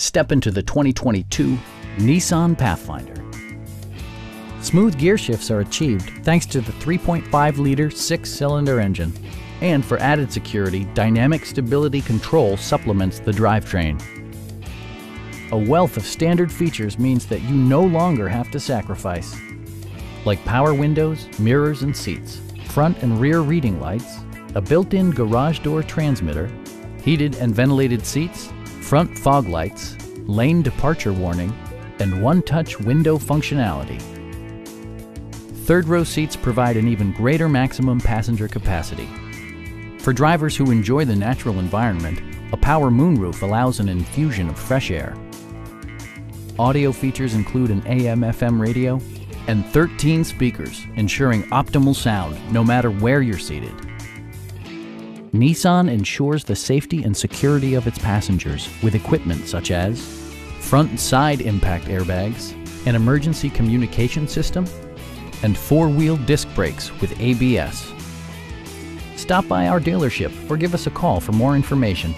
Step into the 2022 Nissan Pathfinder. Smooth gear shifts are achieved thanks to the 3.5-liter six-cylinder engine. And for added security, Dynamic Stability Control supplements the drivetrain. A wealth of standard features means that you no longer have to sacrifice. Like power windows, mirrors and seats, front and rear reading lights, a built-in garage door transmitter, heated and ventilated seats, front fog lights, lane departure warning, and one-touch window functionality. Third row seats provide an even greater maximum passenger capacity. For drivers who enjoy the natural environment, a power moonroof allows an infusion of fresh air. Audio features include an AM-FM radio and 13 speakers, ensuring optimal sound no matter where you're seated. Nissan ensures the safety and security of its passengers with equipment such as front and side impact airbags, an emergency communication system, and four-wheel disc brakes with ABS. Stop by our dealership or give us a call for more information.